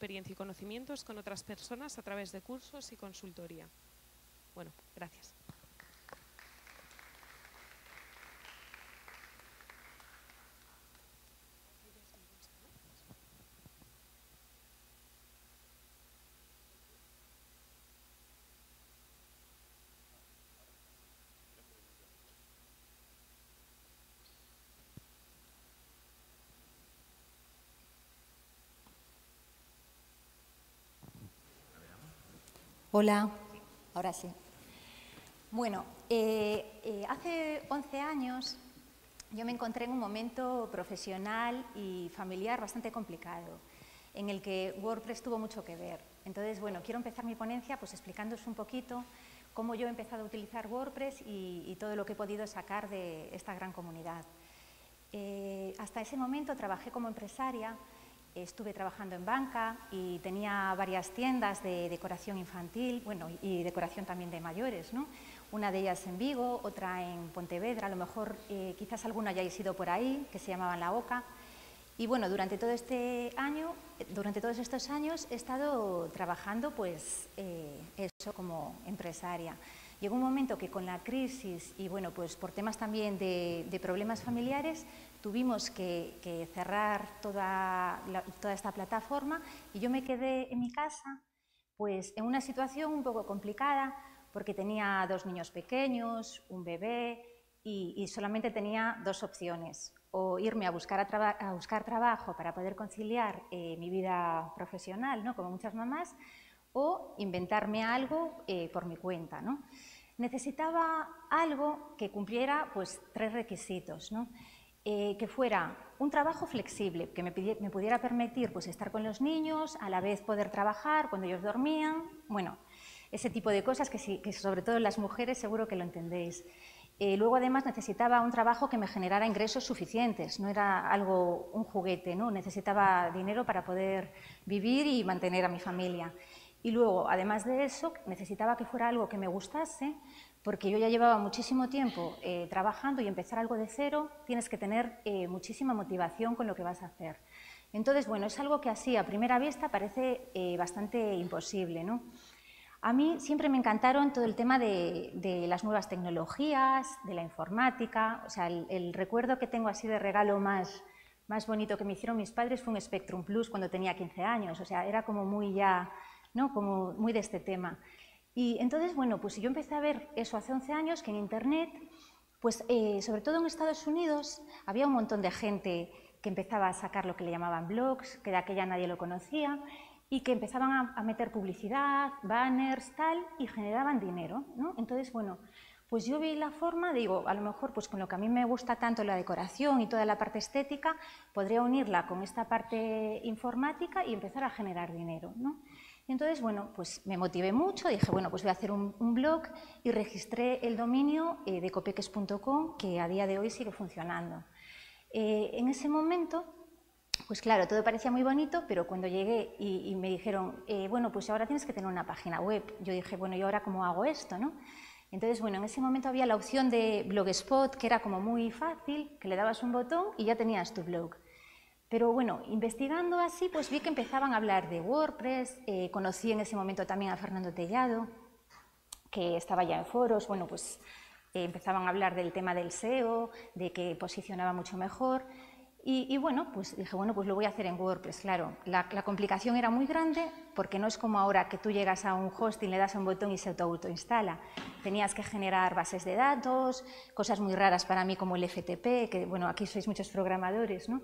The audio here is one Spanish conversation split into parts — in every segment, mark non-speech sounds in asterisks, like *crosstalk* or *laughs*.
experiencia y conocimientos con otras personas a través de cursos y consultoría. Bueno, gracias. Hola, ahora sí. Bueno, eh, eh, hace 11 años yo me encontré en un momento profesional y familiar bastante complicado, en el que WordPress tuvo mucho que ver. Entonces, bueno, quiero empezar mi ponencia pues explicándoos un poquito cómo yo he empezado a utilizar WordPress y, todo lo que he podido sacar de esta gran comunidad. Eh, hasta ese momento trabajé como empresaria estuve trabajando en banca y tenía varias tiendas de decoración infantil, bueno, y decoración también de mayores, ¿no? Una de ellas en Vigo, otra en Pontevedra, a lo mejor eh, quizás alguna hayáis ido por ahí, que se llamaban La Oca. Y bueno, durante todo este año, durante todos estos años he estado trabajando pues eh, eso como empresaria. Llegó un momento que con la crisis y bueno, pues por temas también de, de problemas familiares, tuvimos que, cerrar toda, toda, esta plataforma y yo me quedé en mi casa pues en una situación un poco complicada porque tenía dos niños pequeños, un bebé y, solamente tenía dos opciones, o irme a buscar, a, buscar trabajo para poder conciliar eh, mi vida profesional, ¿no? como muchas mamás, o inventarme algo eh, por mi cuenta. ¿no? Necesitaba algo que cumpliera pues, tres requisitos. ¿no? Eh, que fuera un trabajo flexible, que me, pudiera permitir pues, estar con los niños, a la vez poder trabajar cuando ellos dormían, bueno, ese tipo de cosas que, sobre todo las mujeres seguro que lo entendéis. Eh, luego además necesitaba un trabajo que me generara ingresos suficientes, no era algo, un juguete, ¿no? necesitaba dinero para poder vivir y mantener a mi familia. Y luego, además de eso, necesitaba que fuera algo que me gustase, porque yo ya llevaba muchísimo tiempo eh, trabajando y empezar algo de cero, tienes que tener eh, muchísima motivación con lo que vas a hacer. Entonces, bueno, es algo que así a primera vista parece eh, bastante imposible. ¿no? A mí siempre me encantaron todo el tema de, las nuevas tecnologías, de la informática, o sea, el, recuerdo que tengo así de regalo más, más bonito que me hicieron mis padres fue un Spectrum Plus cuando tenía 15 años, o sea, era como muy ya, ¿no? como muy de este tema. Y entonces, bueno, pues yo empecé a ver eso hace 11 años, que en Internet, pues eh, sobre todo en Estados Unidos, había un montón de gente que empezaba a sacar lo que le llamaban blogs, que de aquella nadie lo conocía, y que empezaban a, meter publicidad, banners, tal, y generaban dinero, ¿no? Entonces, bueno, pues yo vi la forma, digo, a lo mejor pues con lo que a mí me gusta tanto la decoración y toda la parte estética, podría unirla con esta parte informática y empezar a generar dinero, ¿no? Entonces, bueno, pues me motivé mucho, dije, bueno, pues voy a hacer un, blog y registré el dominio eh, de copeques.com, que a día de hoy sigue funcionando. Eh, en ese momento, pues claro, todo parecía muy bonito, pero cuando llegué y, me dijeron, eh, bueno, pues ahora tienes que tener una página web, yo dije, bueno, ¿y ahora cómo hago esto? ¿no? Entonces, bueno, en ese momento había la opción de Blogspot, que era como muy fácil, que le dabas un botón y ya tenías tu blog. Pero bueno, investigando así, pues vi que empezaban a hablar de WordPress, eh, conocí en ese momento también a Fernando Tellado, que estaba ya en foros, bueno, pues eh, empezaban a hablar del tema del SEO, de que posicionaba mucho mejor, y, bueno, pues dije, bueno, pues lo voy a hacer en WordPress, claro. La, complicación era muy grande porque no es como ahora que tú llegas a un hosting, le das un botón y se autoinstala. Tenías que generar bases de datos, cosas muy raras para mí como el FTP, que bueno, aquí sois muchos programadores, ¿no?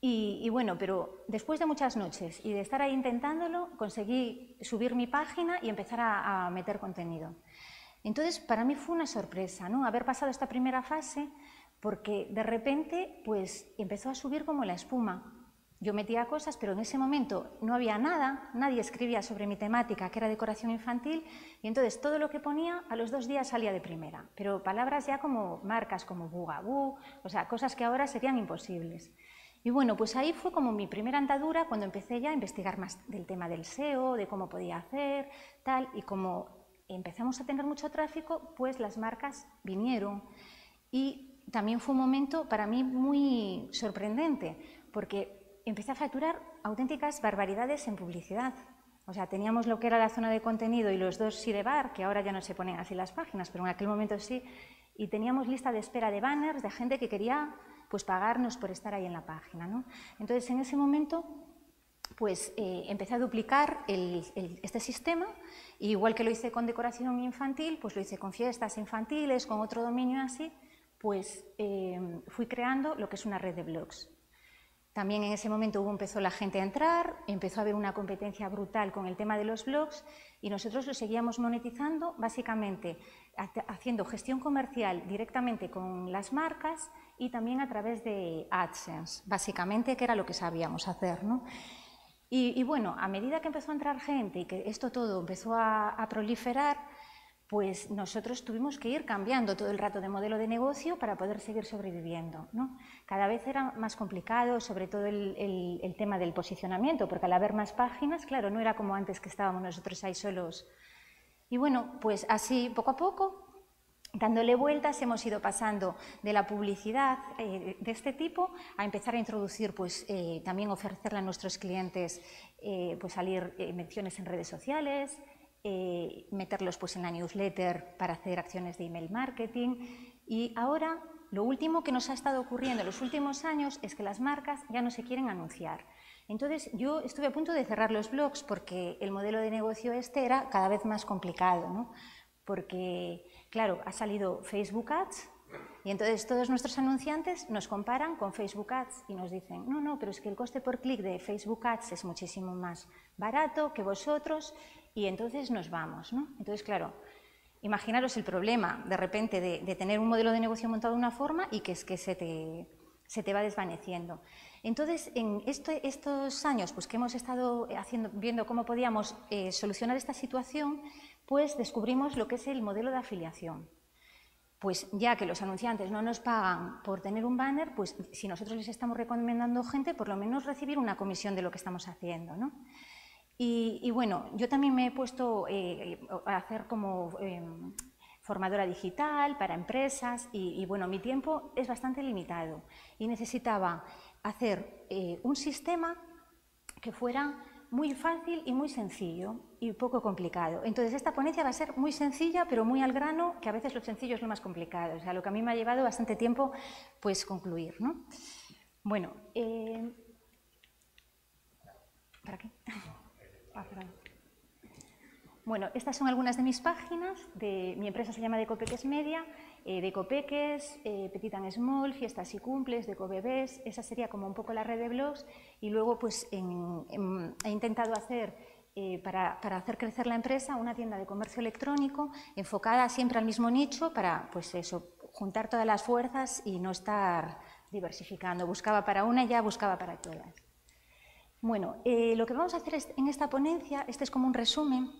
Y, bueno, pero después de muchas noches y de estar ahí intentándolo, conseguí subir mi página y empezar a, meter contenido. Entonces, para mí fue una sorpresa, ¿no? Haber pasado esta primera fase, porque de repente, pues, empezó a subir como la espuma. Yo metía cosas, pero en ese momento no había nada, nadie escribía sobre mi temática, que era decoración infantil, y entonces todo lo que ponía a los dos días salía de primera. Pero palabras ya como marcas, como bugabú, o sea, cosas que ahora serían imposibles. Y bueno, pues ahí fue como mi primera andadura cuando empecé ya a investigar más del tema del SEO, de cómo podía hacer, tal, y como empezamos a tener mucho tráfico, pues las marcas vinieron. Y también fue un momento para mí muy sorprendente, porque empecé a facturar auténticas barbaridades en publicidad. O sea, teníamos lo que era la zona de contenido y los dos bar, que ahora ya no se ponen así las páginas, pero en aquel momento sí, y teníamos lista de espera de banners de gente que quería pues, pagarnos por estar ahí en la página. ¿no? Entonces, en ese momento, pues eh, empecé a duplicar este sistema, igual que lo hice con decoración infantil, pues lo hice con fiestas infantiles, con otro dominio así, pues eh, fui creando lo que es una red de blogs. También en ese momento empezó la gente a entrar, empezó a haber una competencia brutal con el tema de los blogs y nosotros lo seguíamos monetizando básicamente haciendo gestión comercial directamente con las marcas y también a través de AdSense, básicamente, que era lo que sabíamos hacer. ¿no? Y, bueno, a medida que empezó a entrar gente y que esto todo empezó a proliferar, pues nosotros tuvimos que ir cambiando todo el rato de modelo de negocio para poder seguir sobreviviendo. ¿no? Cada vez era más complicado, sobre todo el, tema del posicionamiento, porque al haber más páginas, claro, no era como antes que estábamos nosotros ahí solos. Y bueno, pues así poco a poco, dándole vueltas, hemos ido pasando de la publicidad eh, de este tipo a empezar a introducir, pues eh, también ofrecerle a nuestros clientes, eh, pues salir menciones en redes sociales, eh, meterlos pues, en la newsletter para hacer acciones de email marketing. Y ahora, lo último que nos ha estado ocurriendo en los últimos años es que las marcas ya no se quieren anunciar. Entonces, yo estuve a punto de cerrar los blogs porque el modelo de negocio este era cada vez más complicado, ¿no? Porque, claro, ha salido Facebook Ads, y entonces todos nuestros anunciantes nos comparan con Facebook Ads y nos dicen, no, no, pero es que el coste por clic de Facebook Ads es muchísimo más barato que vosotros y entonces nos vamos. ¿no? Entonces, claro, imaginaros el problema de repente de, tener un modelo de negocio montado de una forma y que es que se te, se te va desvaneciendo. Entonces, en estos años pues, que hemos estado viendo cómo podíamos eh, solucionar esta situación, pues descubrimos lo que es el modelo de afiliación. Pues ya que los anunciantes no nos pagan por tener un banner, pues si nosotros les estamos recomendando gente, por lo menos recibir una comisión de lo que estamos haciendo. ¿no? Y, bueno, yo también me he puesto eh, a hacer como em, formadora digital para empresas y, bueno, mi tiempo es bastante limitado y necesitaba hacer eh, un sistema que fuera muy fácil y muy sencillo y poco complicado. Entonces, esta ponencia va a ser muy sencilla, pero muy al grano, que a veces lo sencillo es lo más complicado, o sea, lo que a mí me ha llevado bastante tiempo pues concluir. ¿no? Bueno, eh, ¿para qué? Bueno, estas son algunas de mis páginas. De, mi empresa se llama Decopeques Media, eh, Decopeques, eh, Petit and Small, Fiestas y Cumples, Decobebés. Esa sería como un poco la red de blogs. Y luego pues he intentado hacer, eh, para, hacer crecer la empresa, una tienda de comercio electrónico enfocada siempre al mismo nicho para pues eso, juntar todas las fuerzas y no estar diversificando. Buscaba para una y ya buscaba para todas. Bueno, eh, lo que vamos a hacer en esta ponencia, este es como un resumen,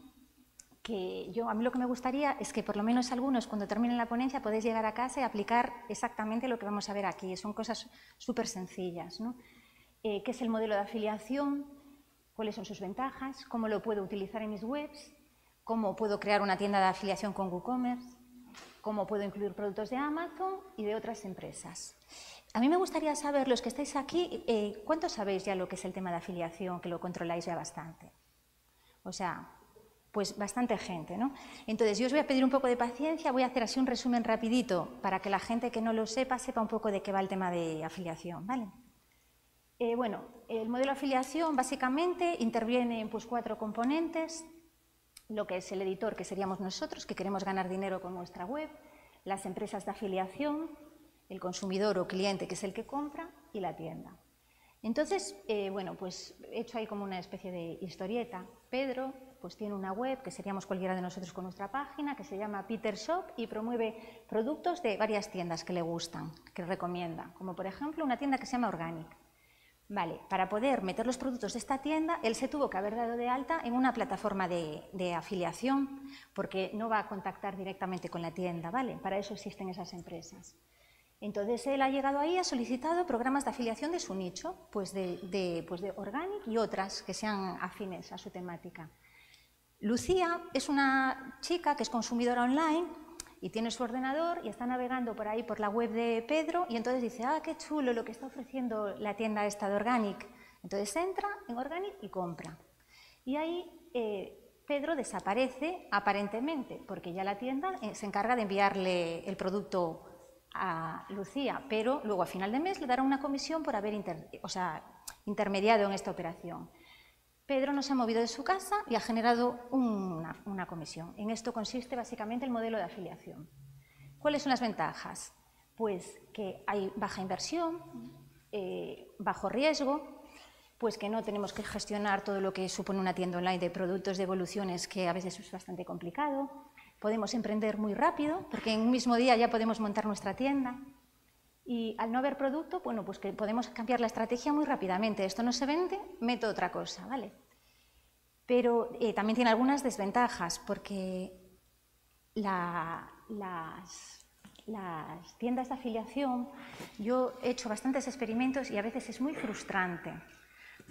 que yo, a mí lo que me gustaría es que por lo menos algunos cuando terminen la ponencia podéis llegar a casa y aplicar exactamente lo que vamos a ver aquí. Son cosas súper sencillas. ¿no? Eh, ¿Qué es el modelo de afiliación? ¿Cuáles son sus ventajas? ¿Cómo lo puedo utilizar en mis webs? ¿Cómo puedo crear una tienda de afiliación con WooCommerce? ¿Cómo puedo incluir productos de Amazon y de otras empresas? A mí me gustaría saber, los que estáis aquí, eh, ¿cuántos sabéis ya lo que es el tema de afiliación, que lo controláis ya bastante? O sea, pues bastante gente, ¿no? Entonces, yo os voy a pedir un poco de paciencia, voy a hacer así un resumen rapidito para que la gente que no lo sepa sepa un poco de qué va el tema de afiliación, ¿vale? Eh, bueno, el modelo de afiliación básicamente interviene en pues, cuatro componentes, lo que es el editor, que seríamos nosotros, que queremos ganar dinero con nuestra web, las empresas de afiliación, el consumidor o cliente, que es el que compra, y la tienda. Entonces, eh, bueno, pues he hecho ahí como una especie de historieta. Pedro pues tiene una web, que seríamos cualquiera de nosotros con nuestra página, que se llama Peter Shop y promueve productos de varias tiendas que le gustan, que recomienda, como por ejemplo una tienda que se llama Organic. Vale, para poder meter los productos de esta tienda, él se tuvo que haber dado de alta en una plataforma de, de, afiliación, porque no va a contactar directamente con la tienda, ¿vale? Para eso existen esas empresas. Entonces él ha llegado ahí, ha solicitado programas de afiliación de su nicho, pues de, pues de Organic y otras que sean afines a su temática. Lucía es una chica que es consumidora online y tiene su ordenador y está navegando por ahí por la web de Pedro y entonces dice, ah, qué chulo lo que está ofreciendo la tienda esta de Organic. Entonces entra en Organic y compra. Y ahí eh, Pedro desaparece aparentemente, porque ya la tienda eh, se encarga de enviarle el producto a Lucía, pero luego a final de mes le dará una comisión por haber o sea, intermediado en esta operación. Pedro no se ha movido de su casa y ha generado una, una comisión. En esto consiste básicamente el modelo de afiliación. ¿Cuáles son las ventajas? Pues que hay baja inversión, eh, bajo riesgo, pues que no tenemos que gestionar todo lo que supone una tienda online de productos de evoluciones, que a veces es bastante complicado. Podemos emprender muy rápido, porque en un mismo día ya podemos montar nuestra tienda. Y al no haber producto, bueno, pues que podemos cambiar la estrategia muy rápidamente. Esto no se vende, meto otra cosa, ¿vale? Pero eh, también tiene algunas desventajas, porque las las tiendas de afiliación, yo he hecho bastantes experimentos y a veces es muy frustrante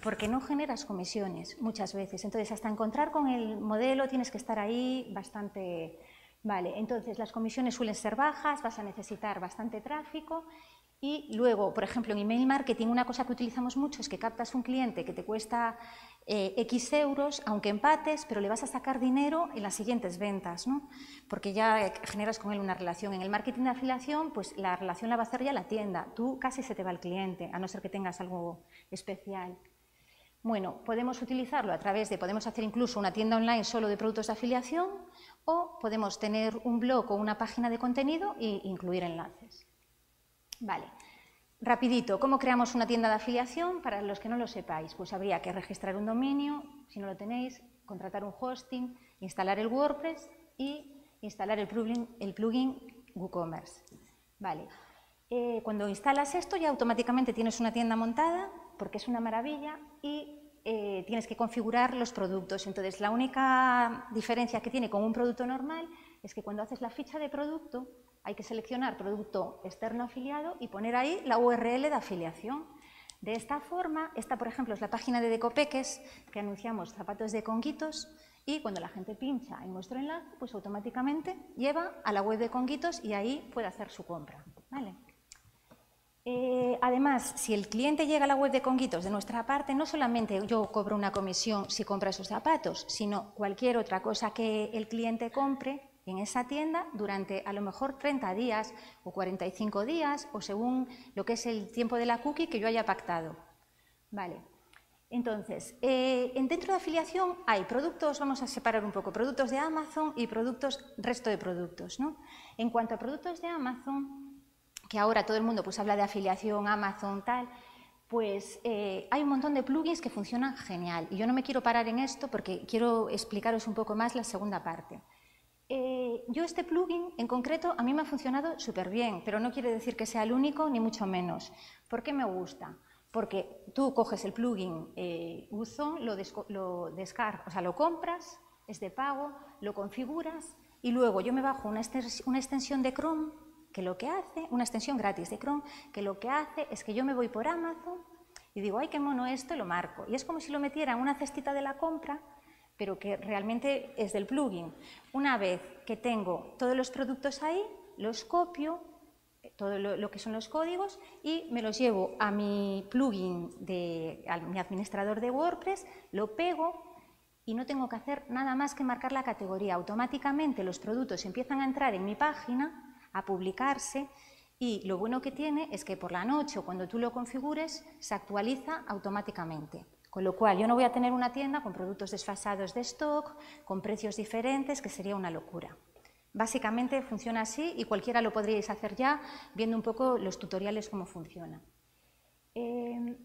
porque no generas comisiones muchas veces. Entonces, hasta encontrar con el modelo tienes que estar ahí bastante... Vale, entonces las comisiones suelen ser bajas, vas a necesitar bastante tráfico y luego, por ejemplo, en email marketing una cosa que utilizamos mucho es que captas un cliente que te cuesta eh, X euros, aunque empates, pero le vas a sacar dinero en las siguientes ventas, ¿no? porque ya generas con él una relación. En el marketing de afiliación, pues la relación la va a hacer ya la tienda, tú casi se te va el cliente, a no ser que tengas algo especial. Bueno, podemos utilizarlo a través de, podemos hacer incluso una tienda online solo de productos de afiliación o podemos tener un blog o una página de contenido e incluir enlaces. Vale. Rapidito, ¿cómo creamos una tienda de afiliación? Para los que no lo sepáis, pues habría que registrar un dominio, si no lo tenéis, contratar un hosting, instalar el WordPress y instalar el plugin, WooCommerce. Vale. Eh, cuando instalas esto ya automáticamente tienes una tienda montada porque es una maravilla y eh, tienes que configurar los productos. Entonces, la única diferencia que tiene con un producto normal es que cuando haces la ficha de producto, hay que seleccionar producto externo afiliado y poner ahí la URL de afiliación. De esta forma, esta por ejemplo es la página de Decopeques que anunciamos zapatos de conguitos y cuando la gente pincha en nuestro enlace, pues automáticamente lleva a la web de conguitos y ahí puede hacer su compra. ¿vale? Eh, además, si el cliente llega a la web de Conguitos de nuestra parte, no solamente yo cobro una comisión si compra esos zapatos, sino cualquier otra cosa que el cliente compre en esa tienda durante a lo mejor 30 días o 45 días o según lo que es el tiempo de la cookie que yo haya pactado. Vale. Entonces, eh, dentro de afiliación hay productos, vamos a separar un poco, productos de Amazon y productos, resto de productos. ¿no? En cuanto a productos de Amazon, que ahora todo el mundo pues, habla de afiliación, Amazon, tal, pues eh, hay un montón de plugins que funcionan genial. Y yo no me quiero parar en esto porque quiero explicaros un poco más la segunda parte. Eh, yo este plugin en concreto a mí me ha funcionado súper bien, pero no quiere decir que sea el único ni mucho menos. ¿Por qué me gusta? Porque tú coges el plugin eh, Uzon, lo, lo descargas, o sea, lo compras, es de pago, lo configuras y luego yo me bajo una, una extensión de Chrome que lo que hace, una extensión gratis de Chrome, que lo que hace es que yo me voy por Amazon y digo, ay, qué mono esto, y lo marco. Y es como si lo metiera en una cestita de la compra pero que realmente es del plugin. Una vez que tengo todos los productos ahí, los copio, eh, todo lo, que son los códigos, y me los llevo a mi plugin, de, a mi administrador de WordPress, lo pego y no tengo que hacer nada más que marcar la categoría. Automáticamente los productos empiezan a entrar en mi página, a publicarse, y lo bueno que tiene es que por la noche o cuando tú lo configures, se actualiza automáticamente. Con lo cual, yo no voy a tener una tienda con productos desfasados de stock, con precios diferentes, que sería una locura. Básicamente funciona así y cualquiera lo podríais hacer ya viendo un poco los tutoriales cómo funciona. Eh,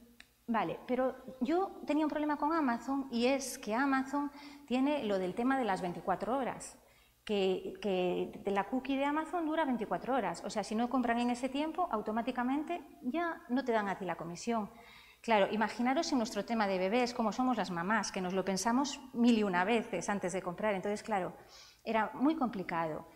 vale, pero yo tenía un problema con Amazon y es que Amazon tiene lo del tema de las 24 horas. Que, que, la cookie de Amazon dura 24 horas. O sea, si no compran en ese tiempo, automáticamente ya no te dan a ti la comisión. Claro, imaginaros en nuestro tema de bebés, como somos las mamás, que nos lo pensamos mil y una veces antes de comprar. Entonces, claro, era muy complicado.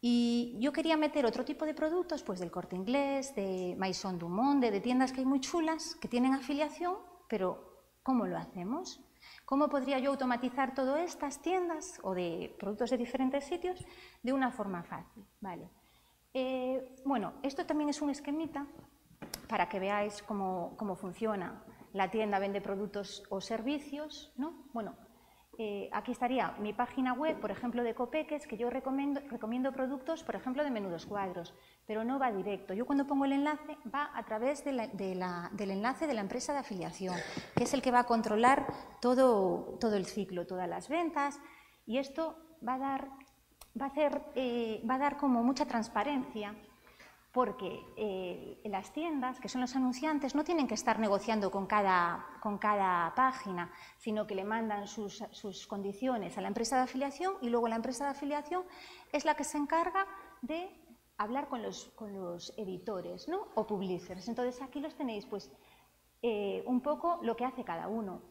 Y yo quería meter otro tipo de productos, pues del corte inglés, de Maison du Monde, de tiendas que hay muy chulas, que tienen afiliación, pero ¿cómo lo hacemos? ¿Cómo podría yo automatizar todas estas tiendas o de productos de diferentes sitios de una forma fácil? Vale. Eh, bueno, esto también es un esquemita para que veáis cómo, funciona. la tienda vende productos o servicios, ¿no? Bueno, eh, aquí estaría mi página web, por ejemplo, de Copeques, que yo recomiendo, recomiendo productos, por ejemplo, de menudos cuadros, pero no va directo. Yo cuando pongo el enlace va a través del enlace de la empresa de afiliación, que es el que va a controlar todo, todo el ciclo, todas las ventas, y esto va a dar, va a hacer, eh, va a dar como mucha transparencia porque eh, las tiendas, que son los anunciantes, no tienen que estar negociando con cada, con cada página, sino que le mandan sus, sus, condiciones a la empresa de afiliación y luego la empresa de afiliación es la que se encarga de hablar con los, con los editores ¿no? o publishers. Entonces aquí los tenéis pues eh, un poco lo que hace cada uno.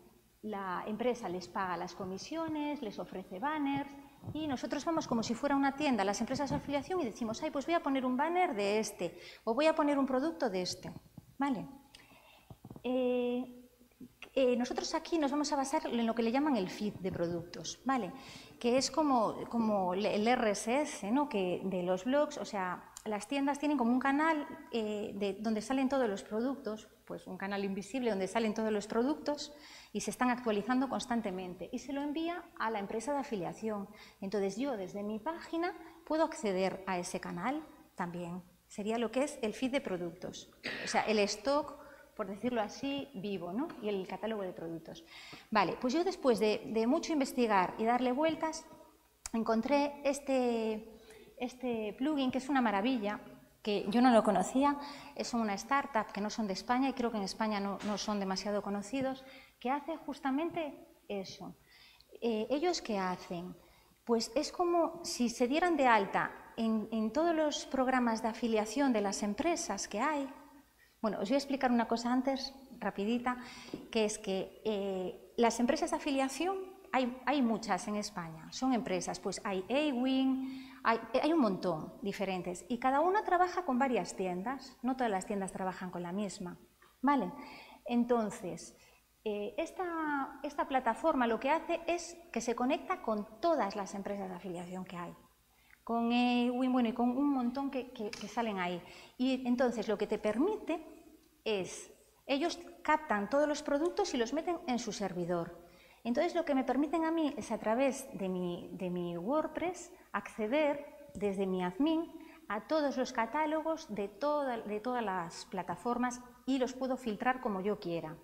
La empresa les paga las comisiones, les ofrece banners, y nosotros vamos como si fuera una tienda, las empresas de afiliación, y decimos, ay, pues voy a poner un banner de este, o voy a poner un producto de este. ¿Vale? Eh, eh, nosotros aquí nos vamos a basar en lo que le llaman el feed de productos, ¿vale? Que es como, como el RSS, ¿no? Que de los blogs, o sea, las tiendas tienen como un canal eh, de, donde salen todos los productos, pues un canal invisible donde salen todos los productos, y se están actualizando constantemente y se lo envía a la empresa de afiliación. Entonces yo desde mi página puedo acceder a ese canal también. Sería lo que es el feed de productos, o sea, el stock, por decirlo así, vivo, ¿no? Y el catálogo de productos. Vale, pues yo después de, mucho investigar y darle vueltas, encontré este, este plugin que es una maravilla, que yo no lo conocía, es una startup que no son de España y creo que en España no, no son demasiado conocidos, que hace justamente eso. Eh, ¿Ellos qué hacen? Pues es como si se dieran de alta en, todos los programas de afiliación de las empresas que hay. Bueno, os voy a explicar una cosa antes, rapidita, que es que eh, las empresas de afiliación hay, hay, muchas en España, son empresas, pues hay A-Wing, hay, hay, un montón diferentes y cada una trabaja con varias tiendas, no todas las tiendas trabajan con la misma, ¿vale? Entonces, eh, esta, plataforma lo que hace es que se conecta con todas las empresas de afiliación que hay, con y con un montón que, salen ahí. Y entonces lo que te permite es, ellos captan todos los productos y los meten en su servidor. Entonces lo que me permiten a mí es a través de mi, de mi WordPress acceder desde mi admin a todos los catálogos de, de todas las plataformas y los puedo filtrar como yo quiera.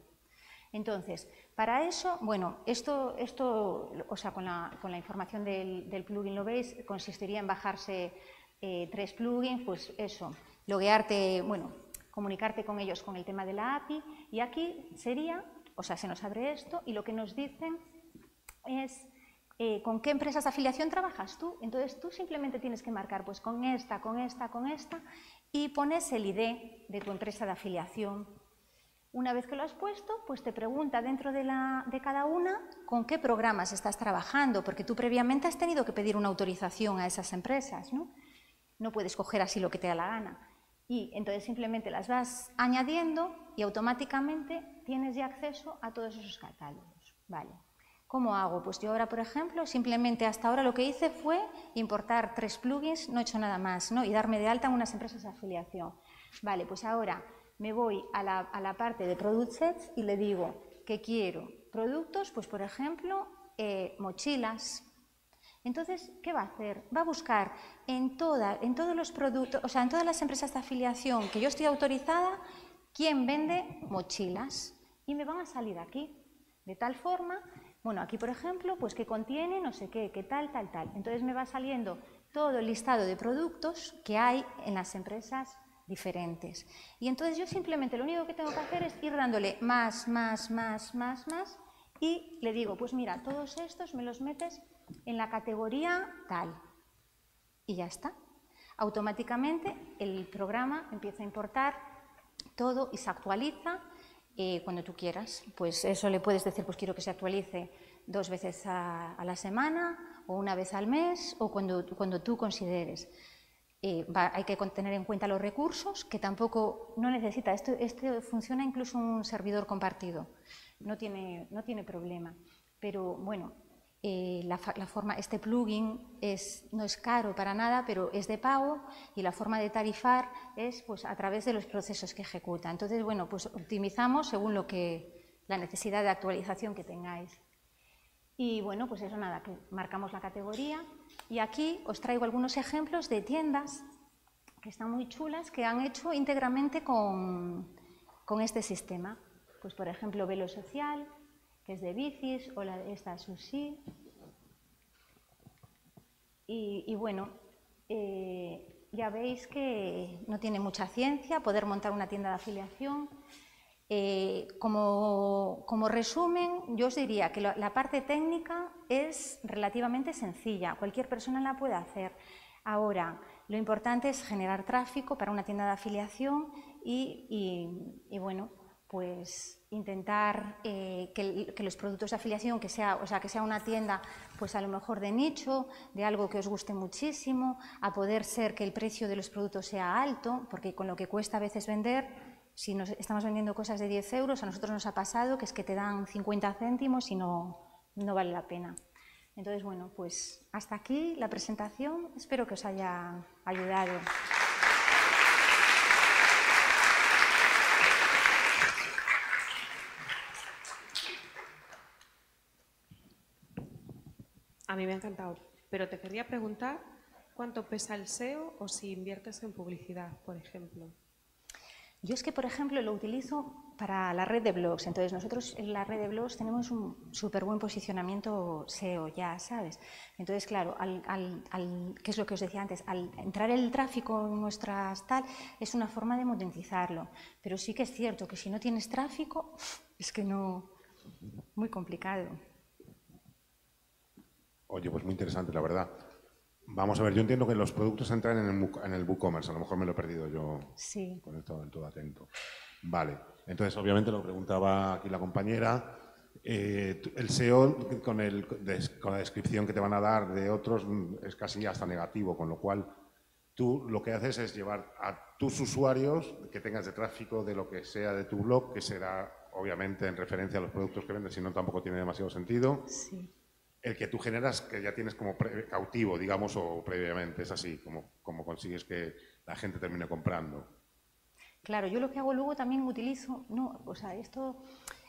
Entonces, para eso, bueno, esto, esto o sea, con la, información del, plugin, lo veis, consistiría en bajarse eh, tres plugins, pues eso, loguearte, bueno, comunicarte con ellos con el tema de la API, y aquí sería, o sea, se nos abre esto, y lo que nos dicen es eh, con qué empresas de afiliación trabajas tú. Entonces, tú simplemente tienes que marcar, pues con esta, con esta, con esta, y pones el ID de tu empresa de afiliación una vez que lo has puesto, pues te pregunta dentro de, cada una con qué programas estás trabajando, porque tú previamente has tenido que pedir una autorización a esas empresas, ¿no? No puedes coger así lo que te da la gana. Y entonces simplemente las vas añadiendo y automáticamente tienes ya acceso a todos esos catálogos. Vale. ¿Cómo hago? Pues yo ahora, por ejemplo, simplemente hasta ahora lo que hice fue importar tres plugins, no he hecho nada más, ¿no? Y darme de alta en unas empresas de afiliación. Vale, pues ahora me voy a la, parte de Product Sets y le digo que quiero productos, pues por ejemplo, eh, mochilas. Entonces, ¿qué va a hacer? Va a buscar en, toda, en todos los productos, o sea, en todas las empresas de afiliación que yo estoy autorizada, quién vende mochilas. Y me van a salir aquí. De tal forma, bueno, aquí por ejemplo, pues que contiene no sé qué, qué tal, tal, tal. Entonces me va saliendo todo el listado de productos que hay en las empresas diferentes. Y entonces yo simplemente lo único que tengo que hacer es ir dándole más, más, más, más, más y le digo, pues mira, todos estos me los metes en la categoría tal. Y ya está. Automáticamente el programa empieza a importar todo y se actualiza eh, cuando tú quieras. Pues eso le puedes decir, pues quiero que se actualice dos veces a, la semana o una vez al mes o cuando, cuando tú consideres. Eh, hay que tener en cuenta los recursos, que tampoco no necesita. Esto, funciona incluso un servidor compartido, no tiene, no tiene problema. Pero bueno, eh, este plugin no es caro para nada, pero es de pago y la forma de tarifar es pues, a través de los procesos que ejecuta. Entonces, bueno, pues optimizamos según lo que, la necesidad de actualización que tengáis. Y bueno, pues eso nada, marcamos la categoría. Y aquí os traigo algunos ejemplos de tiendas que están muy chulas, que han hecho íntegramente con, con este sistema. Pues por ejemplo, Velo Social, que es de bicis, o la, esta Sushi. Y, y bueno, eh, ya veis que no tiene mucha ciencia poder montar una tienda de afiliación. Eh, como, como, resumen, yo os diría que la, parte técnica es relativamente sencilla, cualquier persona la puede hacer. Ahora, lo importante es generar tráfico para una tienda de afiliación y, y bueno, pues intentar eh, que, los productos de afiliación, que sea, o sea, que sea una tienda, pues a lo mejor de nicho, de algo que os guste muchísimo, a poder ser que el precio de los productos sea alto, porque con lo que cuesta a veces vender, si estamos vendiendo cosas de 10 euros, a nosotros nos ha pasado que es que te dan 50 céntimos y no, no vale la pena. Entonces, bueno, pues hasta aquí la presentación. Espero que os haya ayudado. A mí me ha encantado, pero te quería preguntar cuánto pesa el SEO o si inviertes en publicidad, por ejemplo. Yo es que, por ejemplo, lo utilizo para la red de blogs. Entonces, nosotros en la red de blogs tenemos un súper buen posicionamiento SEO ya, ¿sabes? Entonces, claro, al, al, al, ¿qué es lo que os decía antes? Al entrar el tráfico en nuestras tal, es una forma de monetizarlo. Pero sí que es cierto que si no tienes tráfico, *laughs* es que no... Muy complicado. Oye, pues muy interesante, la verdad. Vamos a ver, yo entiendo que los productos entran en el, en el WooCommerce, a lo mejor me lo he perdido yo sí. con esto del todo atento. Vale, entonces obviamente lo preguntaba aquí la compañera, eh, el SEO con, el, con la descripción que te van a dar de otros es casi hasta negativo, con lo cual tú lo que haces es llevar a tus usuarios que tengas de tráfico de lo que sea de tu blog, que será obviamente en referencia a los productos que vendes, si no tampoco tiene demasiado sentido. Sí el que tú generas que ya tienes como cautivo, digamos, o previamente. Es así como, como consigues que la gente termine comprando. Claro, yo lo que hago luego también utilizo, no, o sea, esto,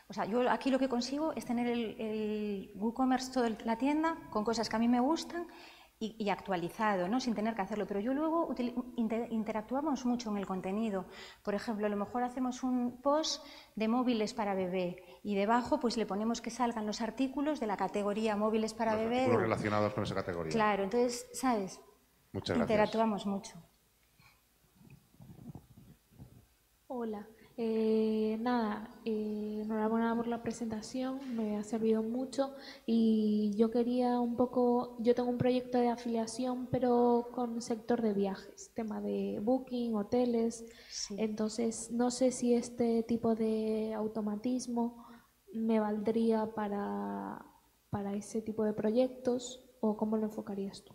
o sea, yo aquí lo que consigo es tener el, el WooCommerce, toda la tienda, con cosas que a mí me gustan y, y, actualizado, ¿no? sin tener que hacerlo. Pero yo luego inter, interactuamos mucho en el contenido. Por ejemplo, a lo mejor hacemos un post de móviles para bebé y debajo pues le ponemos que salgan los artículos de la categoría móviles para los bebé. Artículos relacionados con esa categoría. Claro, entonces, ¿sabes? Muchas gracias. Interactuamos mucho. Hola. Eh, nada, eh, enhorabuena por la presentación, me ha servido mucho y yo quería un poco, yo tengo un proyecto de afiliación pero con sector de viajes, tema de booking, hoteles, sí. entonces no sé si este tipo de automatismo me valdría para, para ese tipo de proyectos o cómo lo enfocarías tú.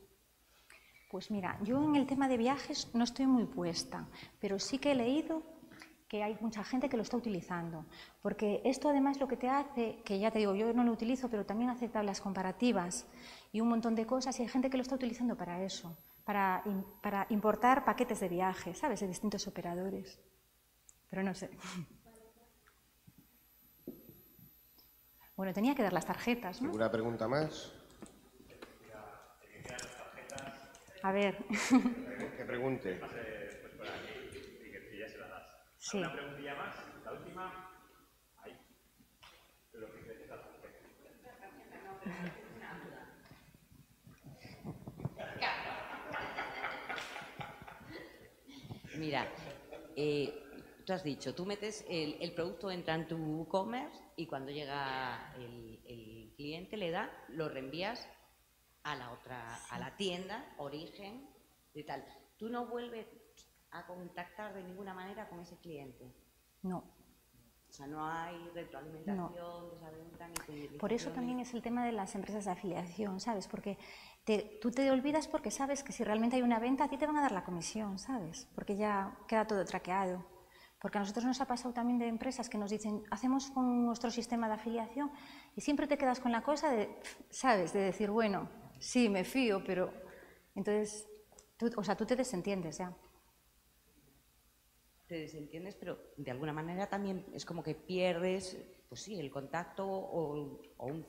Pues mira, yo en el tema de viajes no estoy muy puesta, pero sí que he leído que hay mucha gente que lo está utilizando, porque esto además lo que te hace, que ya te digo, yo no lo utilizo, pero también hace tablas comparativas y un montón de cosas, y hay gente que lo está utilizando para eso, para, para importar paquetes de viaje, ¿sabes?, de distintos operadores. Pero no sé. *laughs* Bueno, tenía que dar las tarjetas, ¿no? ¿Alguna pregunta más? A ver. Que pregunte. *laughs* Sí. Una preguntilla más, la última. Ahí. Lo que crees la Mira, eh, tú has dicho, tú metes el, el producto entra en tu e-commerce y cuando llega el, el, cliente le da, lo reenvías a la otra, a la tienda, origen, y tal. Tú no vuelves a contactar de ninguna manera con ese cliente. No. O sea, no hay retroalimentación no. ni Por eso también es el tema de las empresas de afiliación, ¿sabes? Porque te, tú te olvidas porque sabes que si realmente hay una venta, a ti te van a dar la comisión, ¿sabes? Porque ya queda todo traqueado. Porque a nosotros nos ha pasado también de empresas que nos dicen, hacemos con nuestro sistema de afiliación y siempre te quedas con la cosa de, ¿sabes? De decir, bueno, sí, me fío, pero... Entonces, tú, o sea, tú te desentiendes ya te desentiendes, pero de alguna manera también es como que pierdes pues sí, el contacto o, o un,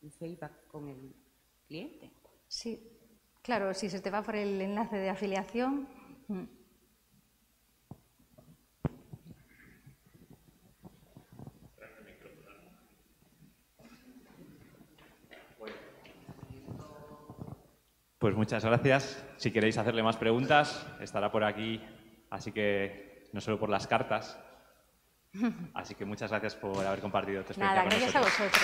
un feedback con el cliente. Sí, claro, si se te va por el enlace de afiliación. mm. Pues muchas gracias. Si queréis hacerle más preguntas, estará por aquí, así que no solo por las cartas. Así que muchas gracias por haber compartido tu experiencia Nada, con gracias a vosotros.